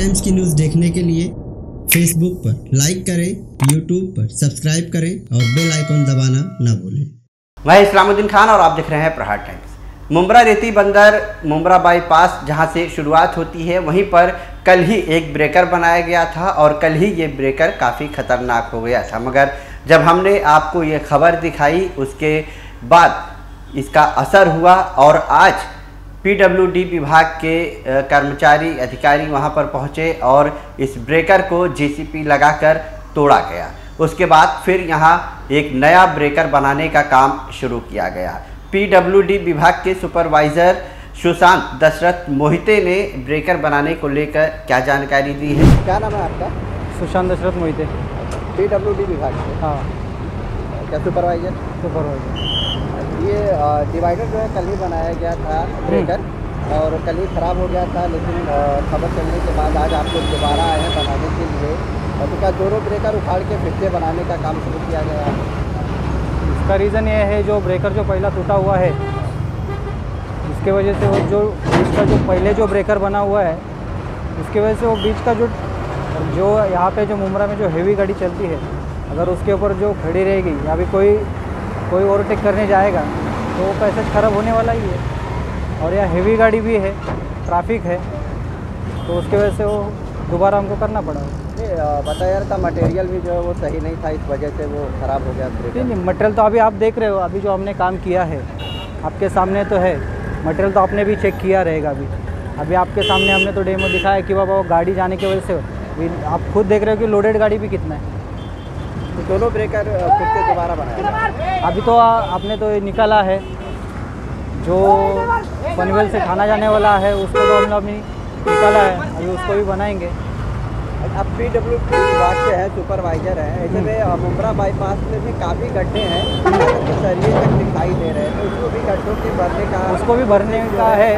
Times की news देखने के लिए फेसबुक पर लाइक करें यूट्यूब पर सब्सक्राइब करें और बेल आइकॉन दबाना ना भूलें। मैं इस्लामुद्दीन खान और आप देख रहे हैं प्रहार टाइम्स। मुम्बरा रेती बंदर मुम्बरा बाईपास जहाँ से शुरुआत होती है, वहीं पर कल ही एक ब्रेकर बनाया गया था और कल ही ये ब्रेकर काफ़ी ख़तरनाक हो गया था। मगर जब हमने आपको ये खबर दिखाई, उसके बाद इसका असर हुआ और आज पीडब्ल्यूडी विभाग के कर्मचारी अधिकारी वहाँ पर पहुँचे और इस ब्रेकर को जेसीपी लगाकर तोड़ा गया। उसके बाद फिर यहाँ एक नया ब्रेकर बनाने का काम शुरू किया गया। पीडब्ल्यूडी विभाग के सुपरवाइजर सुशांत दशरथ मोहिते ने ब्रेकर बनाने को लेकर क्या जानकारी दी है? क्या नाम है आपका? सुशांत दशरथ मोहिते। पीडब्ल्यूडी विभाग से? हाँ। क्या सुपरवाइजर? सुपरवाइजर। ये डिवाइडर जो है कल ही बनाया गया था ब्रेकर और कल ही ख़राब हो गया था लेकिन खबर चलने के बाद आज आप लोग दोबारा आए हैं बनाने के लिए। और क्या दोनों ब्रेकर उखाड़ के फिर से बनाने का काम शुरू किया गया है। इसका रीज़न ये है जो ब्रेकर जो पहला टूटा हुआ है इसके वजह से वो जो बीच का जो पहले जो ब्रेकर बना हुआ है इसकी वजह से वो बीच का जो जो यहाँ पे जो मुमरा में जो हेवी गाड़ी चलती है अगर उसके ऊपर जो खड़ी रहेगी या भी कोई कोई ओवरटेक करने जाएगा तो वो पैसेज ख़राब होने वाला ही है। और यहाँ हेवी गाड़ी भी है ट्रैफ़िक है तो उसके वजह से वो दोबारा हमको करना पड़ा। ये बताया था मटेरियल भी जो है वो सही नहीं था इस वजह से वो ख़राब हो गया नहीं नहीं मटेरियल तो अभी आप देख रहे हो अभी जो हमने काम किया है आपके सामने तो है। मटेरियल तो आपने भी चेक किया रहेगा अभी। अभी आपके सामने हमने तो डेमो दिखाया कि बाबा वो गाड़ी जाने की वजह से आप खुद देख रहे हो कि लोडेड गाड़ी भी कितना है। दोनों ब्रेकर फिर से दोबारा बनाया अभी तो आपने तो ये निकाला है। जो पनवेल से खाना जाने वाला है उसको तो हमने अभी निकाला है। अभी उसको भी बनाएँगे। अब पी डब्ल्यू विभाग के हैं सुपरवाइजर हैं। ऐसे में मुम्बरा बाईपास में भी काफ़ी गड्ढे हैं। सरिये तक दिखाई दे रहे हैं। तो उसको भी गड्ढों के भरने का उसको भी भरने का है।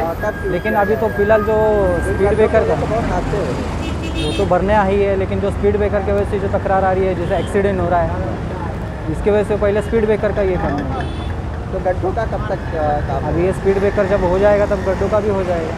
लेकिन अभी तो? फ़िलहाल जो स्पीड ब्रेकर का तो बहुत हादसे हो रहे हैं। वो तो भरने आ ही है लेकिन जो स्पीड ब्रेकर की वजह से जो तकरार आ रही है जैसे एक्सीडेंट हो रहा है इसकी वजह से पहले स्पीड ब्रेकर का ये करना है। तो गड्ढों का कब तक अ, अभी ये स्पीड ब्रेकर जब हो जाएगा तब गड्ढों का भी हो जाएगा।